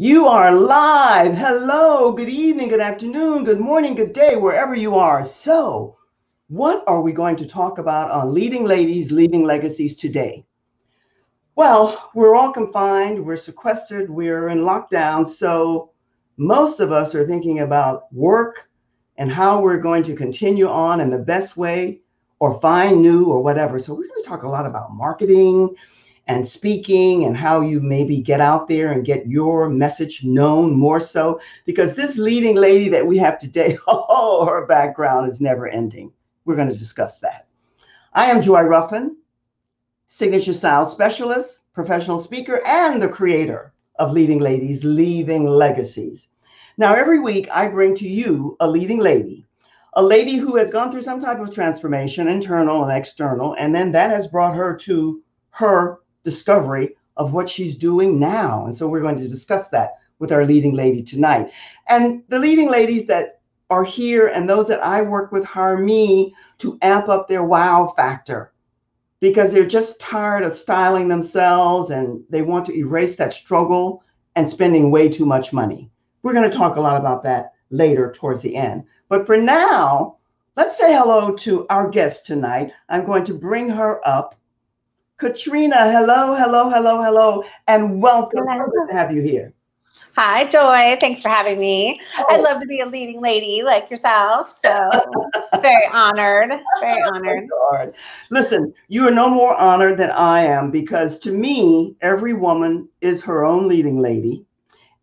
You are live. Hello, good evening, good afternoon, good morning, good day, wherever you are. So, what are we going to talk about on Leading Ladies, Leaving Legacies today? Well, we're all confined, we're sequestered, we're in lockdown. So, most of us are thinking about work and how we're going to continue on in the best way or find new or whatever. So, we're going to talk a lot about marketing and speaking and how you maybe get out there and get your message known more so. Because this leading lady that we have today, oh, her background is never ending. We're going to discuss that. I am Joy Ruffen, signature style specialist, professional speaker, and the creator of Leading Ladies, Leaving Legacies. Now, every week I bring to you a leading lady, a lady who has gone through some type of transformation, internal and external, and then that has brought her to her discovery of what she's doing now. And so we're going to discuss that with our leading lady tonight. And the leading ladies that are here and those that I work with hire me to amp up their wow factor because they're just tired of styling themselves and they want to erase that struggle and spending way too much money. We're going to talk a lot about that later towards the end. But for now, let's say hello to our guest tonight. I'm going to bring her up Katrina, hello, hello, hello, hello, and welcome. Hello. to have you here. Hi, Joy. Thanks for having me. Oh. I'd love to be a leading lady like yourself. So very honored. Very oh honored. Oh Listen, you are no more honored than I am because to me, every woman is her own leading lady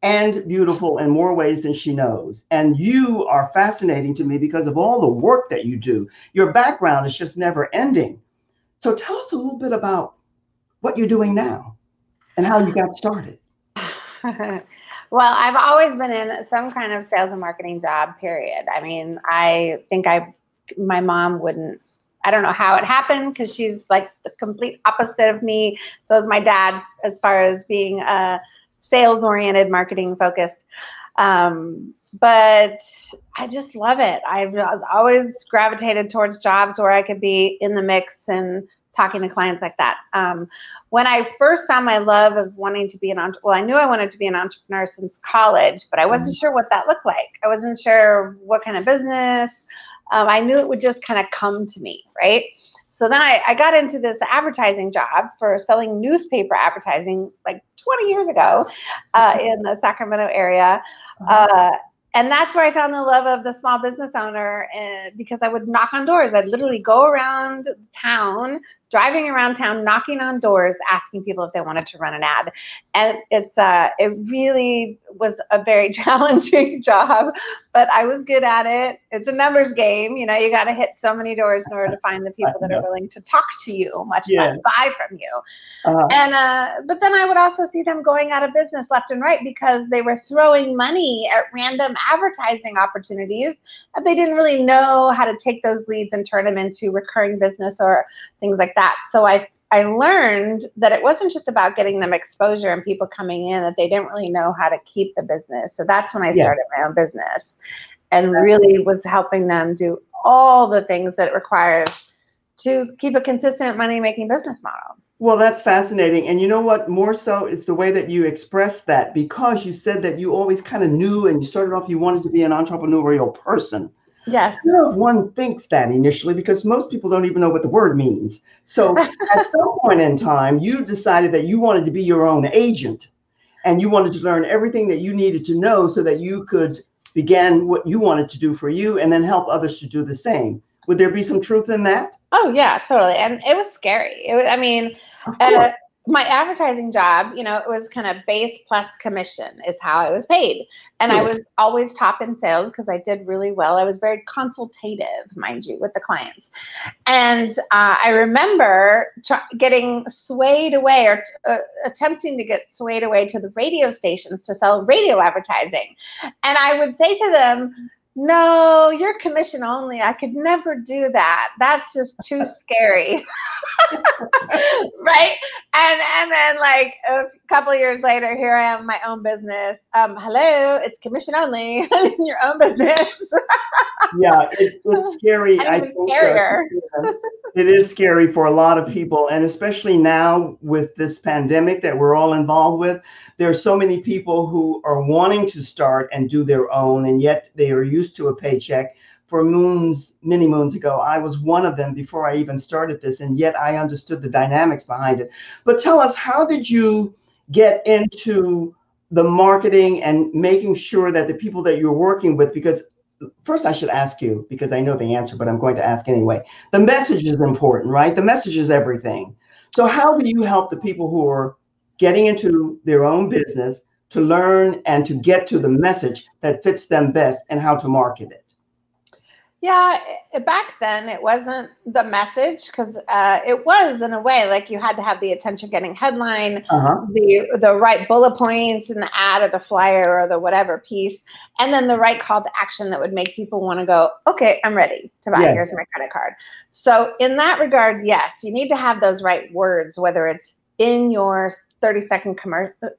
and beautiful in more ways than she knows. And you are fascinating to me because of all the work that you do. Your background is just never ending. So tell us a little bit about what you're doing now and how you got started. well, I've always been in some kind of sales and marketing job, period. I mean, I think I, my mom wouldn't, I don't know how it happened because she's like the complete opposite of me. So is my dad as far as being a sales oriented, marketing focused. Um, but I just love it. I've always gravitated towards jobs where I could be in the mix and talking to clients like that. Um, when I first found my love of wanting to be an entrepreneur, well, I knew I wanted to be an entrepreneur since college, but I wasn't mm. sure what that looked like. I wasn't sure what kind of business. Um, I knew it would just kind of come to me, right? So then I, I got into this advertising job for selling newspaper advertising like 20 years ago uh, in the Sacramento area. Uh-huh. Uh, and that's where I found the love of the small business owner and because I would knock on doors. I'd literally go around town driving around town, knocking on doors, asking people if they wanted to run an ad. And it's uh, it really was a very challenging job, but I was good at it. It's a numbers game. You know, you got to hit so many doors in order to find the people that are willing to talk to you, much yeah. less buy from you. Uh-huh. And uh, but then I would also see them going out of business left and right because they were throwing money at random advertising opportunities and they didn't really know how to take those leads and turn them into recurring business or things like that. So I I learned that it wasn't just about getting them exposure and people coming in that they didn't really know how to keep the business. So that's when I yeah. started my own business and really was helping them do all the things that it requires to keep a consistent money making business model. Well, that's fascinating. And you know what? More so is the way that you express that because you said that you always kind of knew and you started off, you wanted to be an entrepreneurial person. Yes. You know, one thinks that initially because most people don't even know what the word means. So at some point in time, you decided that you wanted to be your own agent and you wanted to learn everything that you needed to know so that you could begin what you wanted to do for you and then help others to do the same. Would there be some truth in that? Oh yeah, totally. And it was scary. It was, I mean, uh, my advertising job, you know, it was kind of base plus commission is how I was paid. And I was always top in sales because I did really well. I was very consultative, mind you, with the clients. And uh, I remember getting swayed away or uh, attempting to get swayed away to the radio stations to sell radio advertising. And I would say to them, no, you're commission only. I could never do that. That's just too scary. right? And and then like a couple years later, here I am, my own business. Um, hello, it's commission only in your own business. yeah, it, it's scary. I think scarier. it is scary for a lot of people, and especially now with this pandemic that we're all involved with. There are so many people who are wanting to start and do their own, and yet they are used to a paycheck for moons, many moons ago. I was one of them before I even started this, and yet I understood the dynamics behind it. But tell us, how did you get into the marketing and making sure that the people that you're working with, because first I should ask you, because I know the answer, but I'm going to ask anyway. The message is important, right? The message is everything. So, how do you help the people who are getting into their own business to learn and to get to the message that fits them best and how to market it? Yeah, back then it wasn't the message because uh, it was in a way like you had to have the attention getting headline, uh-huh. the the right bullet points in the ad or the flyer or the whatever piece, and then the right call to action that would make people want to go, okay, I'm ready to buy. Here's my credit card. So in that regard, yes, you need to have those right words, whether it's in your 30 second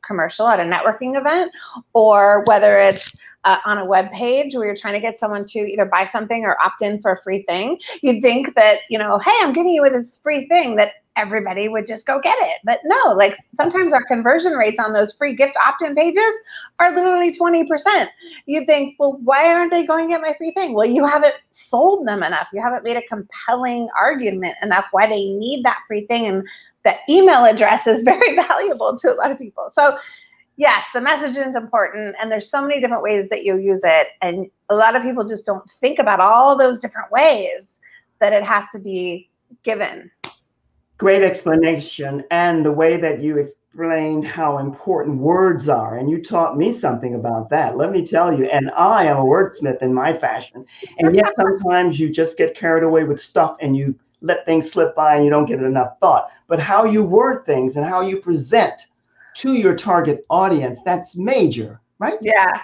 commercial at a networking event or whether it's uh, on a web page where you're trying to get someone to either buy something or opt in for a free thing you'd think that you know hey i'm giving you this free thing that everybody would just go get it. But no like sometimes our conversion rates on those free gift opt-in pages are literally 20% You'd think well why aren't they going to get my free thing? Well you haven't sold them enough. You haven't made a compelling argument enough why they need that free thing and the email address is very valuable to a lot of people. So yes, the message is important and there's so many different ways that you use it. And a lot of people just don't think about all those different ways that it has to be given. Great explanation. And the way that you explained how important words are. And you taught me something about that. Let me tell you. And I am a wordsmith in my fashion. And yet sometimes you just get carried away with stuff and you let things slip by and you don't give it enough thought. But how you word things and how you present to your target audience, that's major, right? Yeah.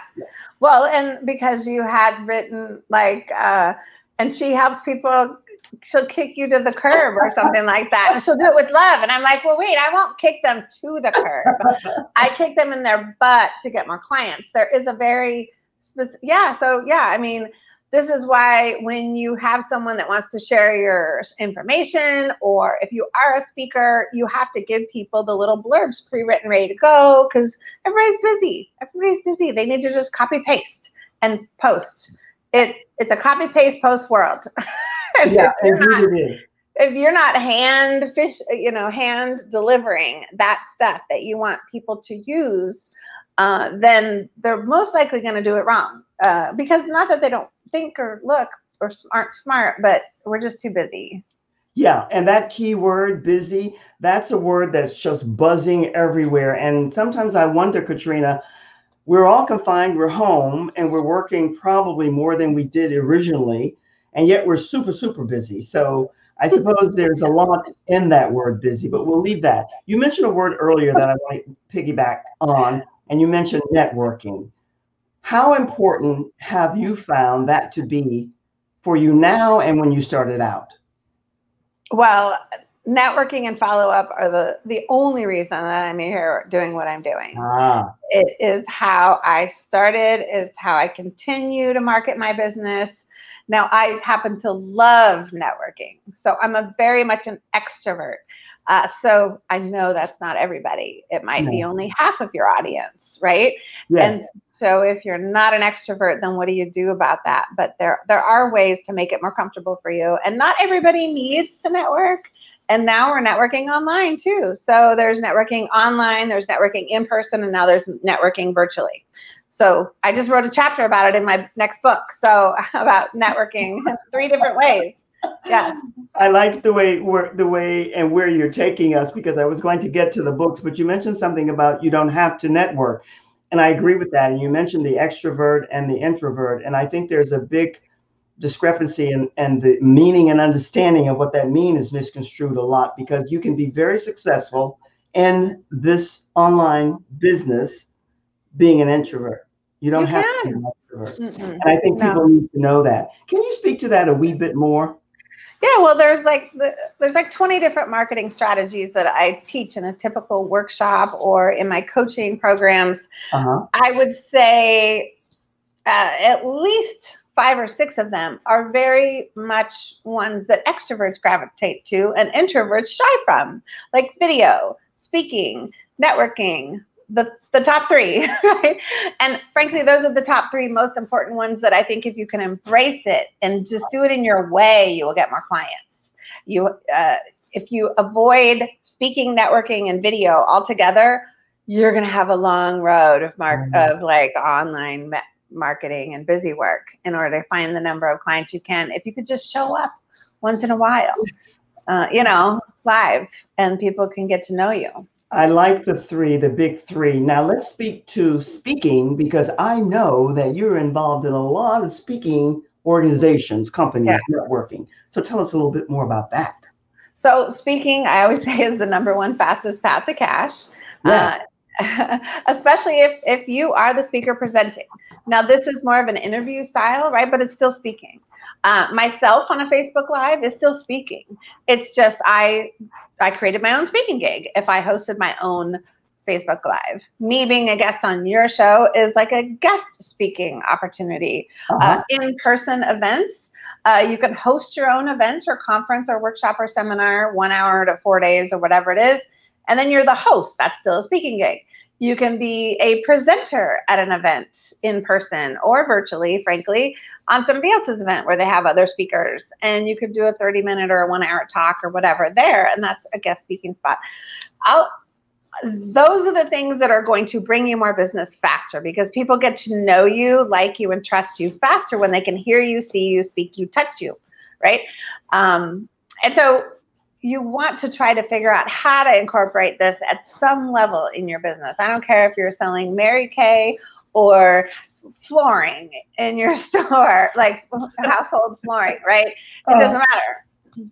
Well, and because you had written like, uh, and she helps people, she'll kick you to the curb or something like that. And she'll do it with love. And I'm like, well, wait, I won't kick them to the curb. I kick them in their butt to get more clients. There is a very specific, yeah. So, yeah, I mean, this is why when you have someone that wants to share your information, or if you are a speaker, you have to give people the little blurbs pre-written, ready to go, because everybody's busy. Everybody's busy. They need to just copy paste and post. It, it's a copy paste post world. yeah, if, you're not, if you're not hand fish, you know, hand delivering that stuff that you want people to use, uh, then they're most likely going to do it wrong. Uh, because not that they don't think or look or aren't smart, but we're just too busy. Yeah, and that key word, busy, that's a word that's just buzzing everywhere. And sometimes I wonder, Katrina, we're all confined, we're home, and we're working probably more than we did originally, and yet we're super, super busy. So I suppose there's a lot in that word busy, but we'll leave that. You mentioned a word earlier that I want to piggyback on, and you mentioned networking. How important have you found that to be for you now and when you started out? Well, networking and follow up are the the only reason that I'm here doing what I'm doing. Ah. It is how I started. It's how I continue to market my business. Now I happen to love networking, so I'm a very much an extrovert. Uh, so I know that's not everybody. It might no. be only half of your audience, right? Yes. And so if you're not an extrovert, then what do you do about that? But there there are ways to make it more comfortable for you. And not everybody needs to network. And now we're networking online too. So there's networking online, there's networking in person, and now there's networking virtually. So I just wrote a chapter about it in my next book. So about networking three different ways yes. I liked the way where the way and where you're taking us because I was going to get to the books, but you mentioned something about you don't have to network. And I agree with that. And you mentioned the extrovert and the introvert. And I think there's a big discrepancy and, and the meaning and understanding of what that mean is misconstrued a lot because you can be very successful in this online business being an introvert. You don't you have can. to extrovert. Mm-mm. And I think people no. need to know that. Can you speak to that a wee bit more? Yeah, well, there's like there's like 20 different marketing strategies that I teach in a typical workshop or in my coaching programs. Uh-huh. I would say uh, at least five or six of them are very much ones that extroverts gravitate to and introverts shy from, like video, speaking, networking, the, the top three, right? And frankly, those are the top three most important ones that I think if you can embrace it and just do it in your way, you will get more clients. You, uh, if you avoid speaking, networking, and video altogether, you're going to have a long road of mark mm-hmm. of like online ma- marketing and busy work in order to find the number of clients you can. If you could just show up once in a while, uh, you know, live, and people can get to know you. I like the three, the big three. Now let's speak to speaking because I know that you're involved in a lot of speaking organizations, companies, yeah. networking. So tell us a little bit more about that. So speaking, I always say is the number one fastest path to cash. Yeah. Uh, especially if if you are the speaker presenting. Now this is more of an interview style, right? But it's still speaking. Uh, myself on a Facebook Live is still speaking. It's just I I created my own speaking gig. If I hosted my own Facebook Live, me being a guest on your show is like a guest speaking opportunity. Uh-huh. Uh, in person events, uh, you can host your own event or conference or workshop or seminar, one hour to four days or whatever it is, and then you're the host. That's still a speaking gig. You can be a presenter at an event in person or virtually, frankly, on somebody else's event where they have other speakers. And you could do a 30 minute or a one hour talk or whatever there. And that's a guest speaking spot. I'll, those are the things that are going to bring you more business faster because people get to know you, like you, and trust you faster when they can hear you, see you, speak you, touch you, right? Um, and so you want to try to figure out how to incorporate this at some level in your business. I don't care if you're selling Mary Kay or flooring in your store, like household flooring, right? It uh, doesn't matter.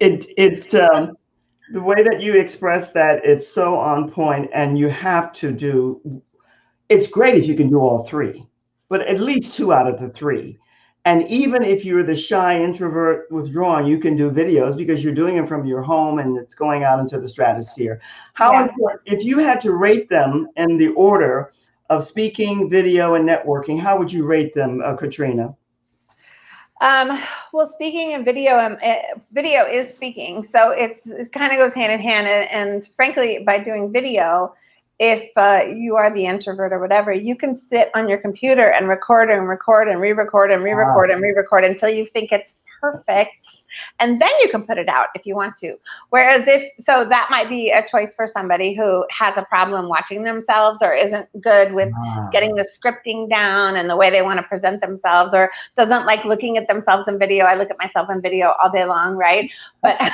It it um, the way that you express that it's so on point, and you have to do. It's great if you can do all three, but at least two out of the three. And even if you're the shy introvert withdrawing, you can do videos because you're doing them from your home and it's going out into the stratosphere. How yeah. important, if you had to rate them in the order of speaking, video, and networking, how would you rate them, uh, Katrina? Um, well, speaking and video, um, uh, video is speaking, so it, it kind of goes hand in hand. And, and frankly, by doing video, if uh, you are the introvert or whatever, you can sit on your computer and record and record and re-record and re-record wow. and re-record until you think it's perfect and then you can put it out if you want to. Whereas if so that might be a choice for somebody who has a problem watching themselves or isn't good with ah. getting the scripting down and the way they want to present themselves or doesn't like looking at themselves in video. I look at myself in video all day long right? But and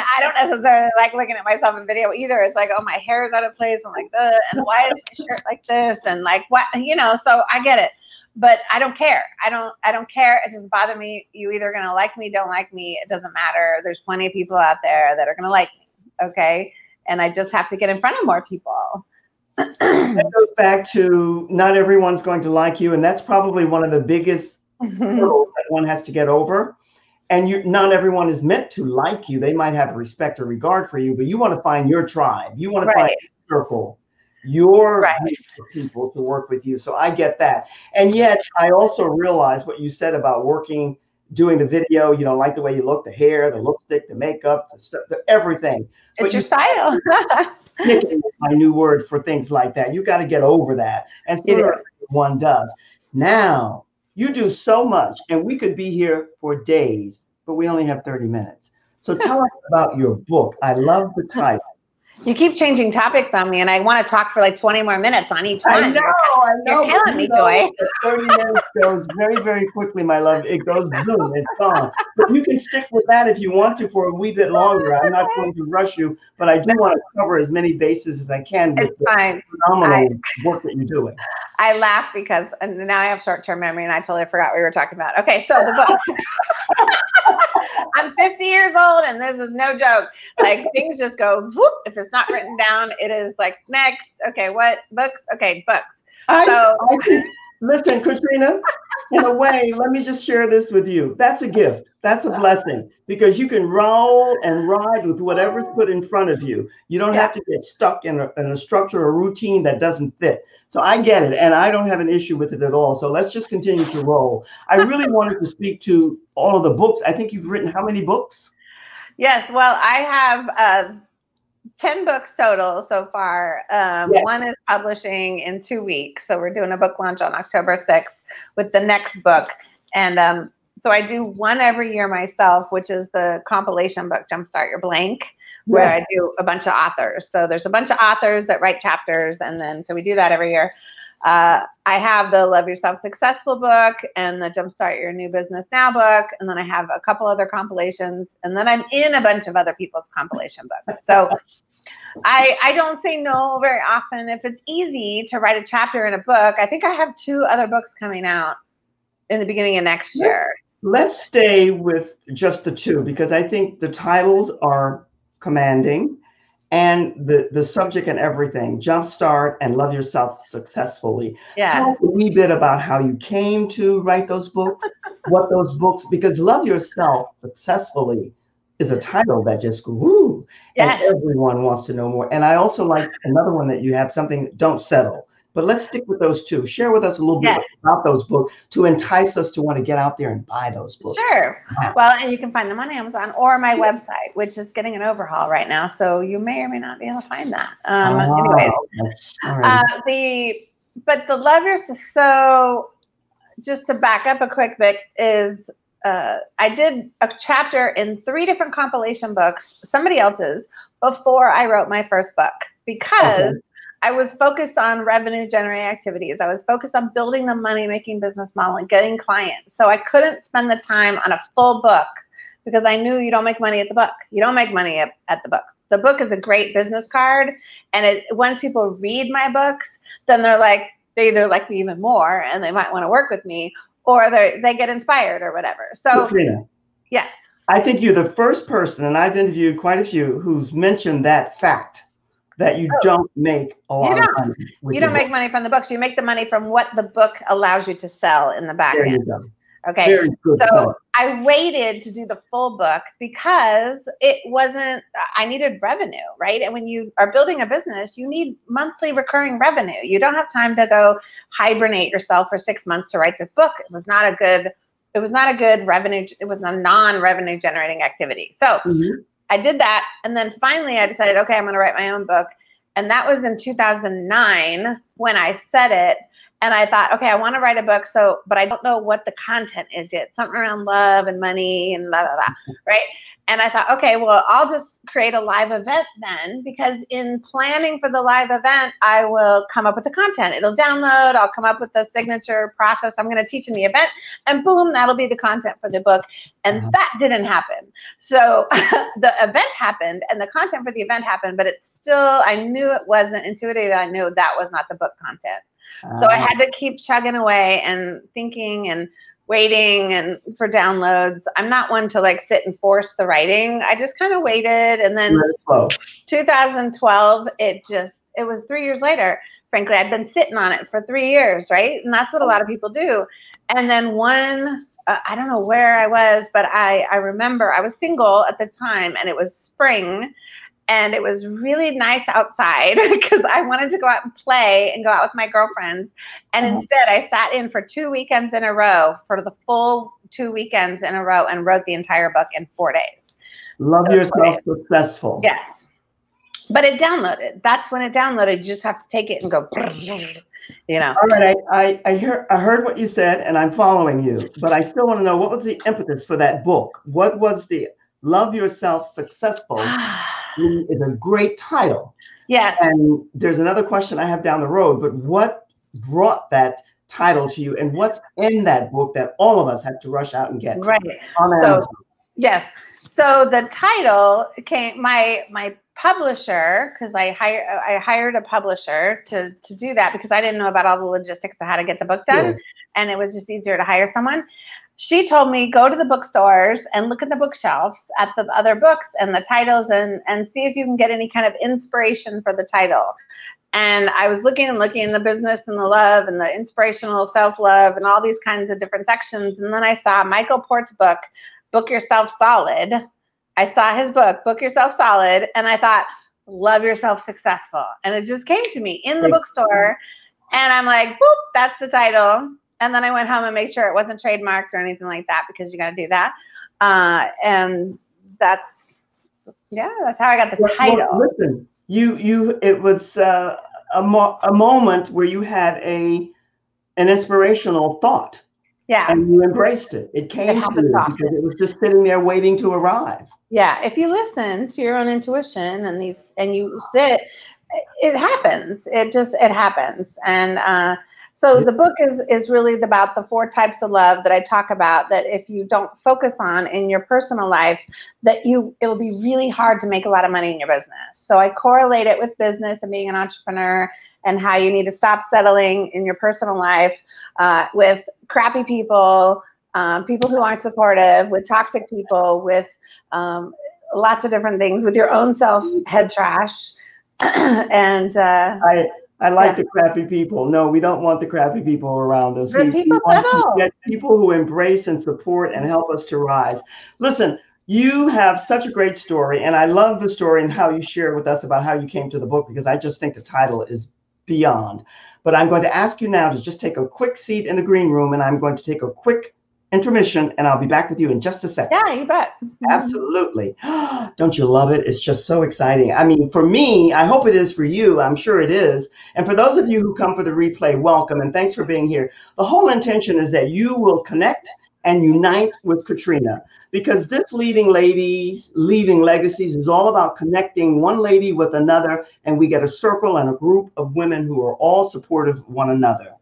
i don't necessarily like looking at myself in video either. It's like oh my hair is out of place. I'm like Ugh, and why is my shirt like this? And like what you know so i get it but I don't care. I don't I don't care. It doesn't bother me. You either gonna like me, don't like me. It doesn't matter. There's plenty of people out there that are gonna like me. Okay. And I just have to get in front of more people. it goes back to not everyone's going to like you, and that's probably one of the biggest mm-hmm. hurdles that one has to get over. And you not everyone is meant to like you. They might have respect or regard for you, but you want to find your tribe. You want to right. find your circle your right. people to work with you. So I get that. And yet I also realize what you said about working, doing the video, you know, like the way you look, the hair, the lipstick, the makeup, the, stuff, the everything. It's but your you, style. my new word for things like that. You got to get over that. And sure one does. Now you do so much, and we could be here for days, but we only have 30 minutes. So tell us about your book. I love the title. You keep changing topics on me, and I want to talk for like 20 more minutes on each one. I know, I know. You're killing me, know, Joy. 30 minutes goes very, very quickly, my love. It goes boom, it's gone. But you can stick with that if you want to for a wee bit longer. I'm not going to rush you, but I do want to cover as many bases as I can with it's the fine. phenomenal I, work that you're doing. I laugh because now I have short term memory and I totally forgot what we were talking about. Okay, so the books. I'm 50 years old and this is no joke. Like things just go whoop. If it's not written down, it is like next. Okay, what books? Okay, books. I, So- I think, listen, Katrina, in a way, let me just share this with you. That's a gift. That's a blessing because you can roll and ride with whatever's put in front of you. You don't have to get stuck in a, in a structure or routine that doesn't fit. So I get it, and I don't have an issue with it at all. So let's just continue to roll. I really wanted to speak to all of the books. I think you've written how many books? Yes, well, I have uh, 10 books total so far. Um, Yes. One is publishing in two weeks. So we're doing a book launch on October 6th with the next book. And um, so I do one every year myself, which is the compilation book, Jumpstart Your Blank, where I do a bunch of authors. So there's a bunch of authors that write chapters. And then, so we do that every year. Uh, I have the Love Yourself Successful book and the Jumpstart Your New Business Now book. And then I have a couple other compilations. And then I'm in a bunch of other people's compilation books. So I, I don't say no very often. If it's easy to write a chapter in a book, I think I have two other books coming out in the beginning of next year. Let's stay with just the two because I think the titles are commanding and the, the subject and everything jumpstart and love yourself successfully Yeah. tell us a wee bit about how you came to write those books what those books because love yourself successfully is a title that just woo Yeah. and everyone wants to know more and i also like another one that you have something don't settle but let's stick with those two share with us a little bit about those books to entice us to want to get out there and buy those books Sure. Wow. Well, and you can find them on Amazon or my website, which is getting an overhaul right now. So you may or may not be able to find that. Um, Ah, anyways, okay. All right. uh, the but the love yourself. So just to back up a quick bit is uh, I did a chapter in three different compilation books, somebody else's, before I wrote my first book because. Okay. I was focused on revenue generating activities. I was focused on building the money making business model and getting clients. So I couldn't spend the time on a full book because I knew you don't make money at the book. You don't make money at, at the book. The book is a great business card. And it, once people read my books, then they're like, they either like me even more and they might want to work with me or they they get inspired or whatever. So, Katrina, yes. I think you're the first person, and I've interviewed quite a few, who's mentioned that fact that you don't make a lot of money. You don't make book. money from the books. You make the money from what the book allows you to sell in the back There end. Okay. Very good. So point. I waited to do the full book because it wasn't, I needed revenue, right? And when you are building a business, you need monthly recurring revenue. You don't have time to go hibernate yourself for six months to write this book. It was not a good, it was not a good revenue, it was a non revenue generating activity. So Mhm. I did that. And then finally I decided, okay, I'm going to write my own book. And that was in 2009 when I said it. And I thought, okay, I want to write a book. So, but I don't know what the content is yet. Something around love and money and blah, blah, blah. Right. And I thought, okay, well, I'll just create a live event then, because in planning for the live event, I will come up with the content. It'll download, I'll come up with the signature process I'm going to teach in the event, and boom, that'll be the content for the book. And Uh-huh. that didn't happen. So the event happened and the content for the event happened, but it's still, I knew it wasn't intuitive. I knew that was not the book content. So I Ah, had to keep chugging away and thinking and waiting and for downloads. I'm not one to like sit and force the writing. I just kind of waited and then let it flow. 2012 it just it was 3 years later. Frankly, I'd been sitting on it for 3 years, right? And that's what a lot of people do. And then one uh, I don't know where I was, but I I remember I was single at the time and it was spring and it was really nice outside because I wanted to go out and play and go out with my girlfriends. And Uh-huh. instead, I sat in for two weekends in a row for the full two weekends in a row and wrote the entire book in four days. Love That's yourself successful. Yes. But it downloaded. That's when it downloaded. You just have to take it and go, you know. All right, I, I, I, hear, I heard what you said and I'm following you, but I still want to know what was the impetus for that book? What was the Love Yourself Successful is a great title. yes. And there's another question I have down the road, but what brought that title to you and what's in that book that all of us have to rush out and get Right. So- Amazon? Yes. So the title came my my publisher because I hired I hired a publisher to to do that because I didn't know about all the logistics of how to get the book done Sure. and it was just easier to hire someone. She told me go to the bookstores and look at the bookshelves at the other books and the titles and and see if you can get any kind of inspiration for the title. And I was looking and looking in the business and the love and the inspirational self love and all these kinds of different sections. And then I saw Michael Port's book, Book Yourself Solid. I saw his book, Book Yourself Solid, and I thought, love yourself successful. And it just came to me in the bookstore. And I'm like, boop, that's the title. And then I went home and made sure it wasn't trademarked or anything like that because you got to do that. Uh, and that's, yeah, that's how I got the well, title. Well, listen, you, you, it was uh, a, mo- a moment where you had a, an inspirational thought. Yeah. And you embraced it. It came it to you often. because it was just sitting there waiting to arrive. Yeah. If you listen to your own intuition and these, and you sit, it happens. It just, it happens. And, uh, so the book is is really about the four types of love that I talk about that if you don't focus on in your personal life, that you it'll be really hard to make a lot of money in your business. So I correlate it with business and being an entrepreneur and how you need to stop settling in your personal life uh, with crappy people, um, people who aren't supportive, with toxic people, with um, lots of different things, with your own self head trash. and uh, I I like yeah. the crappy people. No, we don't want the crappy people around us. The we, people we want get people who embrace and support and help us to rise. Listen, you have such a great story, and I love the story and how you share with us about how you came to the book because I just think the title is beyond. But I'm going to ask you now to just take a quick seat in the green room, and I'm going to take a quick intermission and I'll be back with you in just a second. Yeah, you bet. Mm-hmm. Absolutely. Don't you love it? It's just so exciting. I mean, for me, I hope it is for you. I'm sure it is. And for those of you who come for the replay, welcome and thanks for being here. The whole intention is that you will connect and unite with Katrina because this leading ladies leaving legacies is all about connecting one lady with another and we get a circle and a group of women who are all supportive of one another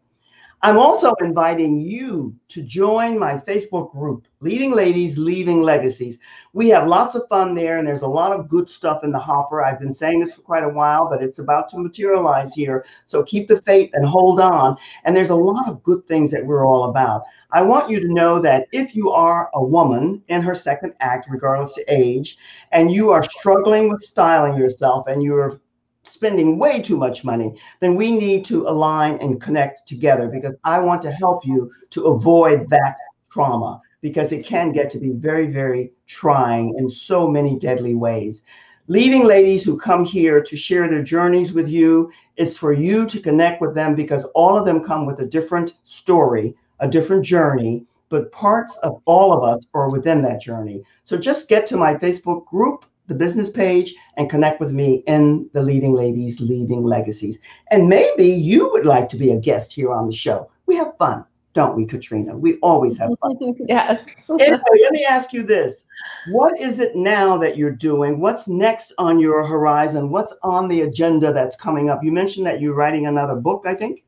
I'm also inviting you to join my Facebook group, Leading Ladies Leaving Legacies. We have lots of fun there, and there's a lot of good stuff in the hopper. I've been saying this for quite a while, but it's about to materialize here. So keep the faith and hold on. And there's a lot of good things that we're all about. I want you to know that if you are a woman in her second act, regardless of age, and you are struggling with styling yourself and you're spending way too much money, then we need to align and connect together because I want to help you to avoid that trauma because it can get to be very, very trying in so many deadly ways. Leading ladies who come here to share their journeys with you, it's for you to connect with them because all of them come with a different story, a different journey, but parts of all of us are within that journey. So just get to my Facebook group the business page and connect with me in the Leading Ladies Leading Legacies. And maybe you would like to be a guest here on the show. We have fun, don't we, Katrina? We always have fun. yes. anyway, let me ask you this. What is it now that you're doing? What's next on your horizon? What's on the agenda that's coming up? You mentioned that you're writing another book, I think.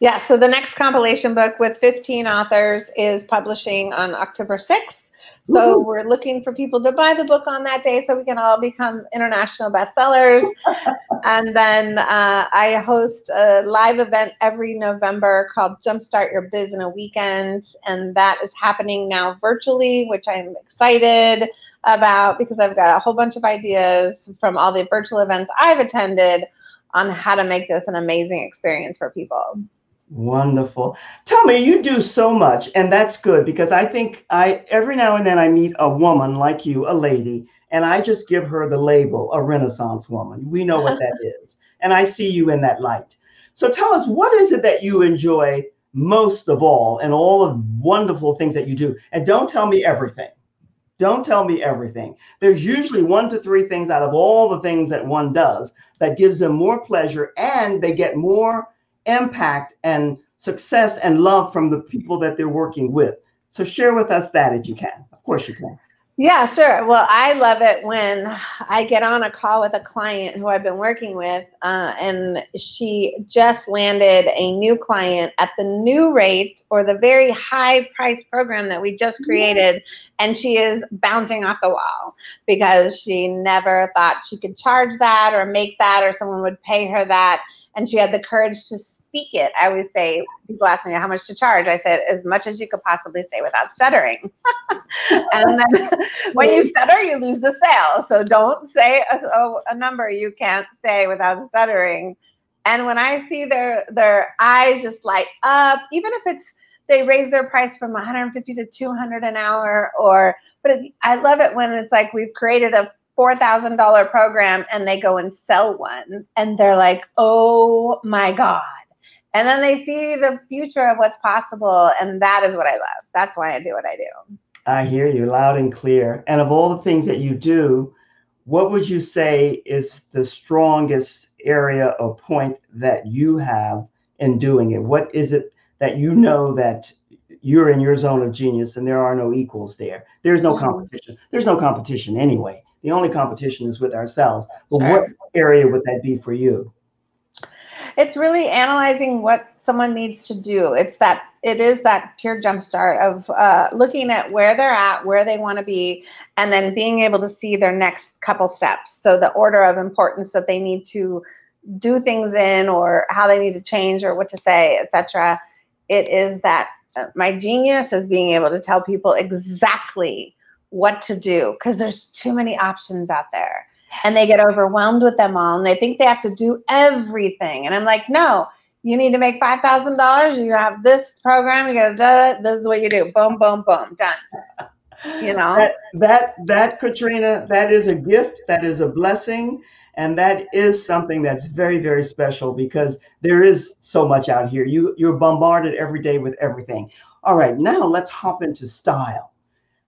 Yeah, so the next compilation book with 15 authors is publishing on October 6th. So Woo-hoo. we're looking for people to buy the book on that day so we can all become international bestsellers. and then uh, I host a live event every November called Jumpstart Your Biz in a Weekend. And that is happening now virtually, which I'm excited about because I've got a whole bunch of ideas from all the virtual events I've attended on how to make this an amazing experience for people. Wonderful. Tell me, you do so much, and that's good because I think I every now and then I meet a woman like you, a lady, and I just give her the label, a Renaissance woman. We know what that is. And I see you in that light. So tell us, what is it that you enjoy most of all and all the wonderful things that you do? And don't tell me everything. Don't tell me everything. There's usually one to three things out of all the things that one does that gives them more pleasure and they get more impact and success and love from the people that they're working with. So share with us that if you can. Of course you can. Yeah, sure. Well, I love it when I get on a call with a client who I've been working with, uh, and she just landed a new client at the new rate or the very high price program that we just created. And she is bouncing off the wall because she never thought she could charge that or make that or someone would pay her that and she had the courage to speak it. I always say, people ask me how much to charge. I said, as much as you could possibly say without stuttering. and then when you stutter, you lose the sale. So don't say a, a, number you can't say without stuttering. And when I see their their eyes just light up, even if it's they raise their price from 150 to 200 an hour, or but it, I love it when it's like we've created a four thousand dollar program and they go and sell one, and they're like, oh my god. And then they see the future of what's possible, and that is what I love. That's why I do what I do. I hear you loud and clear. And of all the things that you do, what would you say is the strongest area or point that you have in doing it? What is it that you know that you're in your zone of genius and there are no equals there? There's no mm-hmm. competition. There's no competition anyway. The only competition is with ourselves. But sure. what area would that be for you? it's really analyzing what someone needs to do. It's that it is that pure jumpstart of uh, looking at where they're at, where they want to be, and then being able to see their next couple steps. So the order of importance that they need to do things in, or how they need to change, or what to say, etc. It is that uh, my genius is being able to tell people exactly what to do because there's too many options out there and they get overwhelmed with them all and they think they have to do everything. And I'm like, no, you need to make five thousand dollars. You have this program. You got to. This is what you do. Boom, boom, boom. Done. You know that that that Katrina. That is a gift. That is a blessing. And that is something that's very, very special because there is so much out here. You you're bombarded every day with everything. All right, now let's hop into style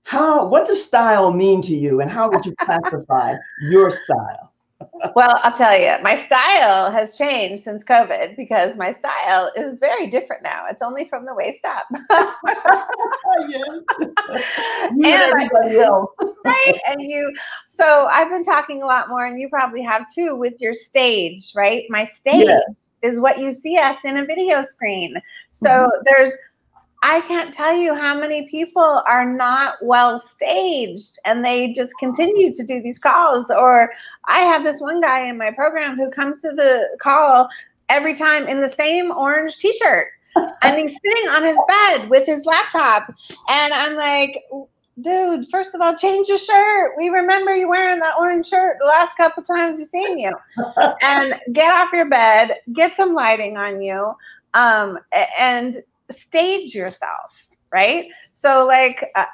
how what does style mean to you and how would you classify your style well i'll tell you my style has changed since covid because my style is very different now it's only from the waist up yes. and everybody else right and you so i've been talking a lot more and you probably have too with your stage right my stage yeah. is what you see us in a video screen so mm-hmm. there's I can't tell you how many people are not well staged and they just continue to do these calls. Or I have this one guy in my program who comes to the call every time in the same orange t shirt. and he's sitting on his bed with his laptop. And I'm like, dude, first of all, change your shirt. We remember you wearing that orange shirt the last couple times we've seen you. and get off your bed, get some lighting on you. Um, and stage yourself, right? So, like, uh,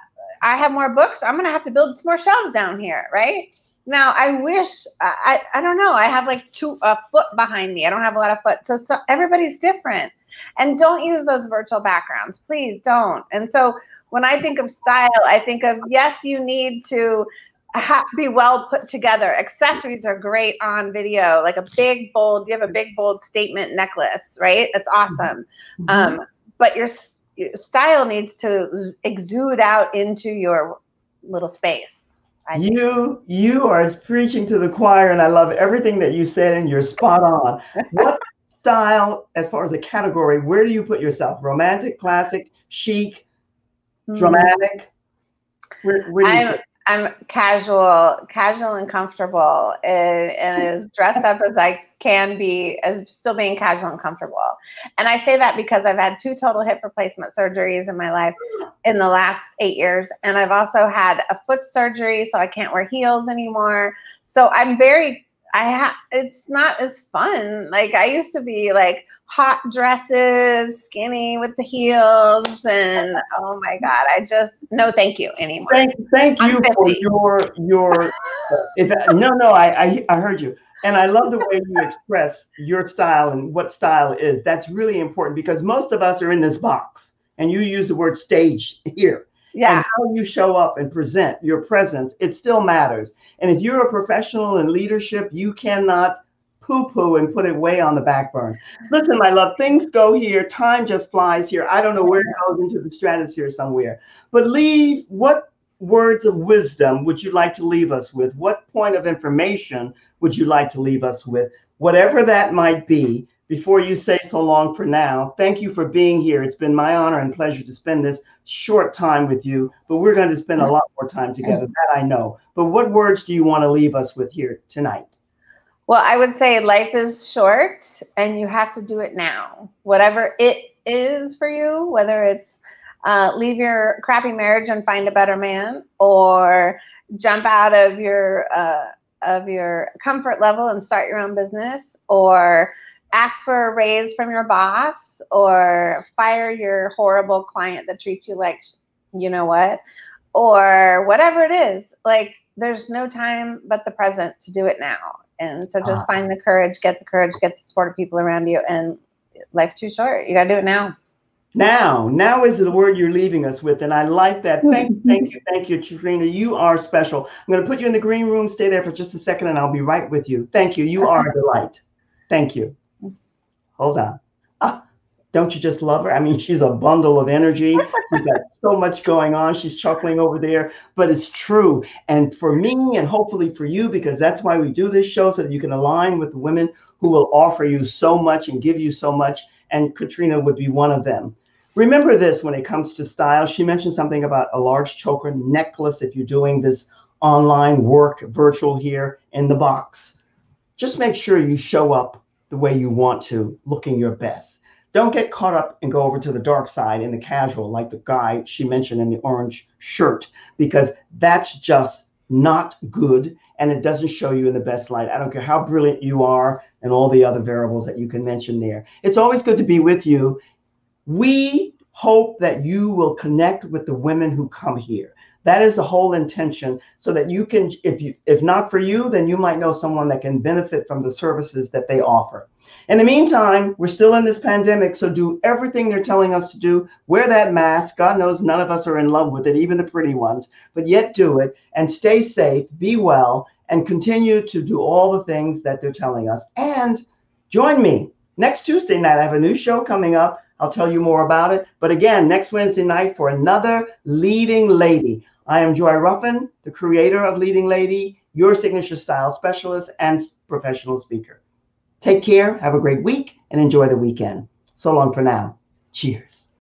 I have more books. I'm going to have to build some more shelves down here, right? Now, I wish I, I don't know. I have like two a foot behind me. I don't have a lot of foot. So, so everybody's different, and don't use those virtual backgrounds, please don't. And so when I think of style, I think of yes, you need to ha- be well put together. Accessories are great on video, like a big bold. You have a big bold statement necklace, right? That's awesome. Mm-hmm. Um, but your, your style needs to exude out into your little space. You you are preaching to the choir, and I love everything that you said, and you're spot on. what style, as far as a category, where do you put yourself? Romantic, classic, chic, mm-hmm. dramatic? Where, where do I'm casual, casual and comfortable, and, and, as dressed up as I can be, as still being casual and comfortable. And I say that because I've had two total hip replacement surgeries in my life in the last eight years, and I've also had a foot surgery, so I can't wear heels anymore. So I'm very, I have. It's not as fun. Like I used to be like hot dresses, skinny with the heels, and oh my god, I just no, thank you anymore. Thank, thank you for your your. if no, no, I, I I heard you, and I love the way you express your style and what style is. That's really important because most of us are in this box, and you use the word stage here. Yeah. And how you show up and present your presence, it still matters. And if you're a professional in leadership, you cannot poo poo and put it way on the back burner. Listen, my love, things go here. Time just flies here. I don't know where it goes into the stratosphere somewhere. But leave what words of wisdom would you like to leave us with? What point of information would you like to leave us with? Whatever that might be, before you say so long for now, thank you for being here. It's been my honor and pleasure to spend this short time with you, but we're going to spend a lot more time together. That I know. But what words do you want to leave us with here tonight? Well, I would say life is short and you have to do it now. Whatever it is for you, whether it's uh, leave your crappy marriage and find a better man, or jump out of your uh, of your comfort level and start your own business, or ask for a raise from your boss or fire your horrible client that treats you like you know what or whatever it is. Like there's no time but the present to do it now. And so just uh, find the courage get the courage get the support of people around you and life's too short. You got to do it now. Now now is the word you're leaving us with and i like that. Thank you thank you thank you trina. You are special. I'm going to put you in the green room. Stay there for just a second and i'll be right with you. Thank you. You are a delight thank you hold on. Ah, don't you just love her? I mean, she's a bundle of energy. She's got so much going on. She's chuckling over there, but it's true. And for me, and hopefully for you, because that's why we do this show, so that you can align with women who will offer you so much and give you so much. And Katrina would be one of them. Remember this when it comes to style. She mentioned something about a large choker necklace if you're doing this online work virtual here in the box. Just make sure you show up the way you want to, looking your best. Don't get caught up and go over to the dark side in the casual, like the guy she mentioned in the orange shirt, because that's just not good and it doesn't show you in the best light. I don't care how brilliant you are and all the other variables that you can mention there. It's always good to be with you. We hope that you will connect with the women who come here. That is the whole intention, so that you can, if you, if not for you, then you might know someone that can benefit from the services that they offer. In the meantime, we're still in this pandemic, so do everything they're telling us to do. Wear that mask. God knows none of us are in love with it, even the pretty ones, but yet do it and stay safe, be well, and continue to do all the things that they're telling us. And join me next Tuesday night. I have a new show coming up. I'll tell you more about it. But again, next Wednesday night for another leading lady. I am Joy Ruffen, the creator of Leading Lady, your signature style specialist and professional speaker. Take care, have a great week, and enjoy the weekend. So long for now. Cheers.